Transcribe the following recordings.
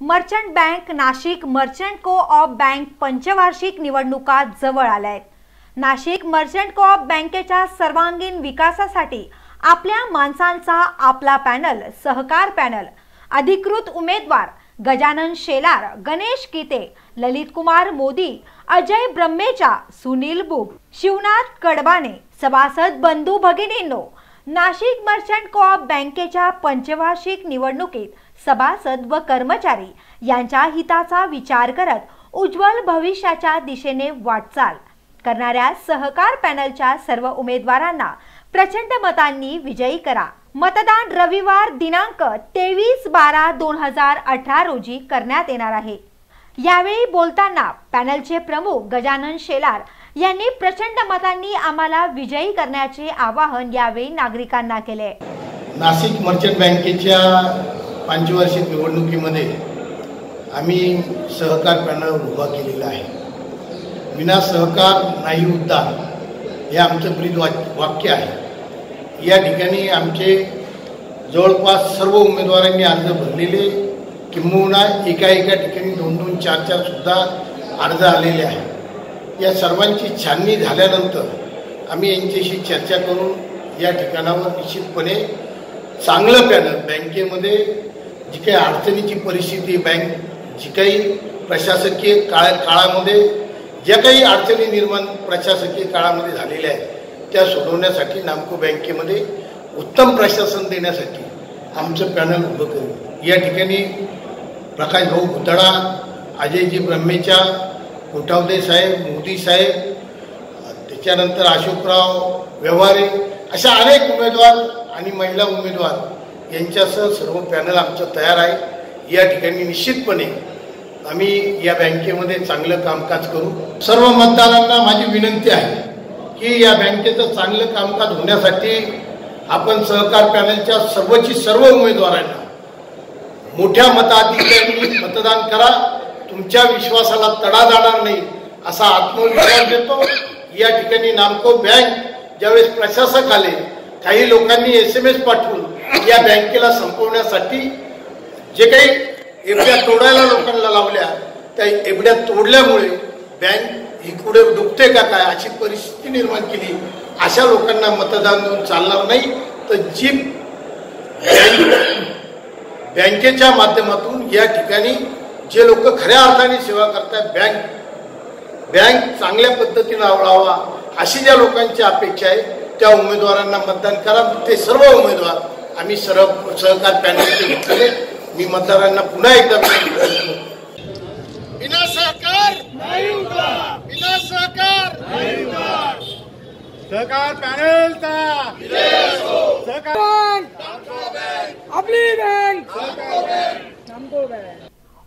Merchant bank Nashik merchant co-op bank पंचवार्षिक निवडणुका जवळ आल्या आहेत. नाशिक मर्चंट को ऑफ बँकेच्या सर्वांगीण विकासासाठी आपल्या माणसांचा आपला पॅनल सहकार पॅनल अधिकृत उमेदवार गजानन शेलार गणेश किते ललित कुमार मोदी अजय ब्रह्मेचा सुनील बुब शिवनाथ कडबाने सभासद बंधू भगिनींनो नाशिक मर्चंट को ऑफ बँकेच्या पंचवार्षिक निवडणुकीत सभासद व कर्मचारी यांच्या हिताचा विचार करत उज्ज्वल भविष्याच्या दिशेने वाटचाल. करणाऱ्या सहकार पॅनलच्या सर्व उमेदवारांना प्रचंड मतांनी विजयी करा. मतदान रविवार दिनांक तेवीस बारा दोन हजार अठरा रोजी करण्यात येणार आहे. यावेळी बोलताना पॅनलचे प्रमुख गजानन शेलार यांनी प्रचंड मतांनी आम्हाला विजयी करण्याचे आवाहन यावेळी नागरिकांना केले. नाशिक मर्चंट बँकेच्या पंचवार्षिक निवडणुकीमध्ये आम्ही सहकार पॅनल उभा केलेला आहे. विना सहकार नाही उद्धार हे आमचं ब्रीद वाक्य आहे. या ठिकाणी आमचे जवळपास सर्व उमेदवारांनी अर्ज भरलेले किंबहुना एका एका ठिकाणी दोन दोन चार चार सुद्धा अर्ज आलेले आहेत. या सर्वांची छाननी झाल्यानंतर आम्ही यांच्याशी चर्चा करून या ठिकाणावर निश्चितपणे चांगलं पॅनल बँकेमध्ये जी काही अडचणीची परिस्थिती बँक जी काही प्रशासकीय काळ काळामध्ये ज्या काही अडचणी निर्माण प्रशासकीय काळामध्ये झालेल्या आहेत त्या सोडवण्यासाठी नामको बँकेमध्ये उत्तम प्रशासन देण्यासाठी आमचं पॅनल उभं करू. या ठिकाणी प्रकाश भाऊ भुतडा अजयजी ब्रह्मेच्या कोठावदे साहेब मोदी साहेब त्याच्यानंतर अशोकराव व्यवहारे अशा अनेक उमेदवार आणि महिला उमेदवार यांच्यासह सर्व पॅनल आमचं तयार आहे. या ठिकाणी निश्चितपणे आम्ही या बँकेमध्ये चांगलं कामकाज करू. सर्व मतदारांना माझी विनंती आहे की या बँकेचं चांगलं कामकाज होण्यासाठी आपण सहकार पॅनलच्या सर्वची सर्व उमेदवारांना मोठ्या मताधिक्यांनी मतदान करा. तुमच्या विश्वासाला तडा जाणार नाही असा आत्मविश्वास देतो. या ठिकाणी नामको बँक ज्यावेळेस प्रशासक आले काही लोकांनी एस एम एस पाठवून या बँकेला संपवण्यासाठी जे काही एवढ्या तोडायला लोकांना लावल्या त्या एवढ्या तोडल्यामुळे बँक ही पुढे डुबते का काय अशी परिस्थिती निर्माण केली. अशा लोकांना मतदान देऊन चालणार नाही. तर जी बँकेच्या माध्यमातून या ठिकाणी जे लोक खऱ्या अर्थाने सेवा करतात बँक बँक चांगल्या पद्धतीनं आवडावा अशी ज्या लोकांची अपेक्षा आहे त्या उमेदवारांना मतदान करा. ते सर्व उमेदवार आम्ही सर्व सहकार पॅनलचे घेतलेले. मी मतदारांना पुन्हा एकदा बिना सहकार बिना सहकार. सहकार पॅनलचा सहकार. आपली बँक.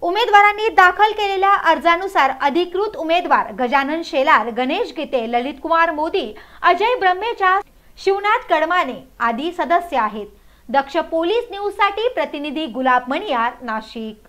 उमेदवारांनी दाखल केलेल्या अर्जानुसार अधिकृत उमेदवार गजानन शेलार गणेश गीते ललित कुमार मोदी अजय ब्रह्मेच्या शिवनाथ कडमाने आदी सदस्य आहेत. दक्ष पोलीस न्यूजसाठी प्रतिनिधी गुलाब मणियार नाशिक.